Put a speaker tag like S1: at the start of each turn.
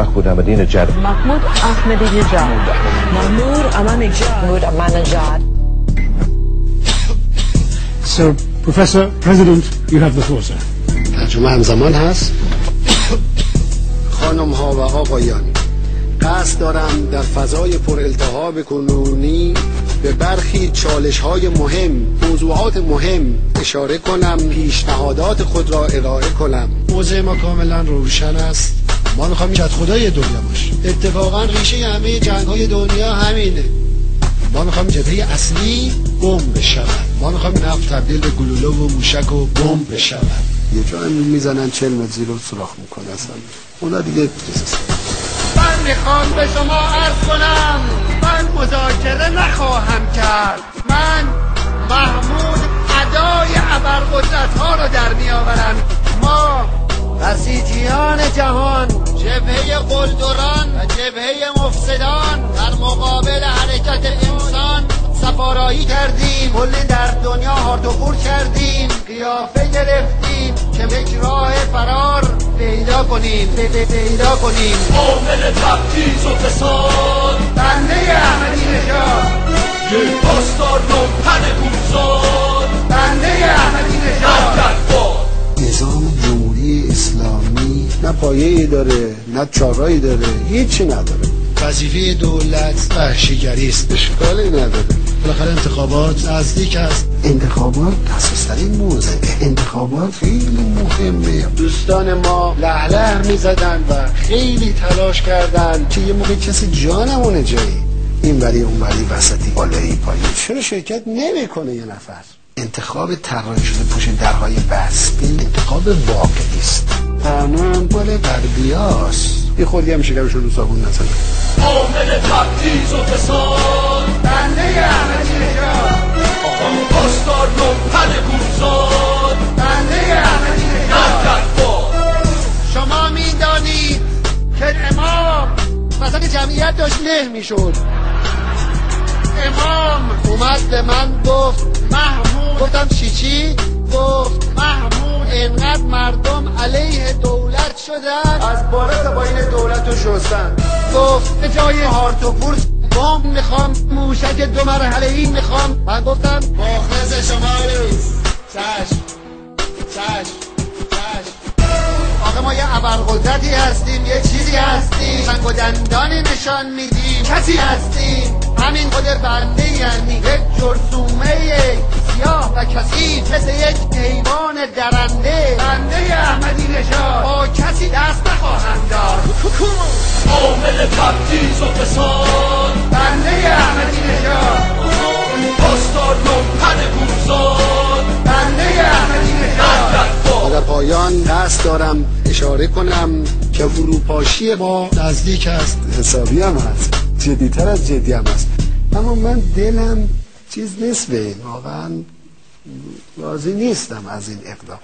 S1: محمود احمدی نژاد. محمود احمدی
S2: Ahmadinejad.
S3: So, Professor, President, you have the floor, sir.
S4: ترجمه همزمان هست. خانم ها و آقایان قصد دارم در فضای پر التهاب کنونی به برخی چالش های مهم موضوعات مهم اشاره کنم پیشنهادات خود را ارائه کنم. موضع ما کاملا روشن است. ما می‌خوایم جد خدای دنیا باشه اتفاقا ریشه همه جنگ های دنیا همینه. ما می‌خوایم جبهه اصلی بمب بشود. ما می‌خوایم نفت تبدیل به گلوله و موشک و بمب بشود. یه جا هم می‌زنن چل متر زیر رو سوراخ می‌کنه اصلا. اونا دیگه چیز
S5: من می‌خوام به شما عرض کنم من مذاکره نخواهم کرد. من جبهه قلدران و جبهه مفسدان در مقابل حرکت انسان سفارایی کردیم. کلی در دنیا هاردوپور کردیم. قیافه گرفتیم که یک راه فرار پیدا کنیم. پی- پی- پیدا کنیم.
S6: عامل تبعیض و فساد.
S5: بنده احمدی نژاد
S6: یک پاسدار لومپن گوزاد
S4: نه پایه‌ای داره نه چارایی داره هیچی نداره. وظیفه دولت وحشیگری است. اشکالی نداره. بالاخره انتخابات نزدیک است. انتخابات حساسترین موضع انتخابات خیلی مهمه. دوستان ما لهله می‌زدن و خیلی تلاش کردن که یه موقع کسی جانمونه جایی. این ولی اون ولی وسطی بالایی پایین. چرا شرکت نمی‌کنه یه نفر؟ انتخاب طراحی شده پشت درهای بسته انتخاب واقعی است. قانون مال غربیاست یه خودی هم شکمشون رو صابون نزنه.
S6: عامل تبعیض و فساد.
S5: بنده احمدی نژاد
S6: پاسدار لومپن گوزاد.
S5: بنده احمدی نژاد شما می‌دانید که امام مثلا جمعیت داشت نه می‌شد. امام اومد به من گفت گفتم چی چی؟ گفت محمود انقدر مردم علیه دولت شدن. از بالا تا پایین دولت رو شستن. گفت به جای هارت و پورس بمب می‌خوام موشک دو مرحله ای می‌خوام. من گفتم مخلص شما نیست. چشم چشم چشم. آقا ما یه ابرقدرتی هستیم یه چیزی هستیم. سنگ و دندانی نشان میدیم. کسی هستیم. همین خود بنده یعنی یک جرثومه سیاه و کثیف مثل یک حیوان درنده. بنده احمدی نژاد. با کسی دست نخواهم داد.
S6: عامل تبعیض و فساد.
S5: بنده احمدی نژاد.
S6: پاسدار لومپن گوزاد
S5: بنده احمدی نژاد.
S4: در پایان دست دارم اشاره کنم که فروپاشی ما نزدیک است. حسابی هم هست. جدیتر از جدی هم هست. اما من دلم چیز نیست به این واقعا راضی نیستم از این اقدام.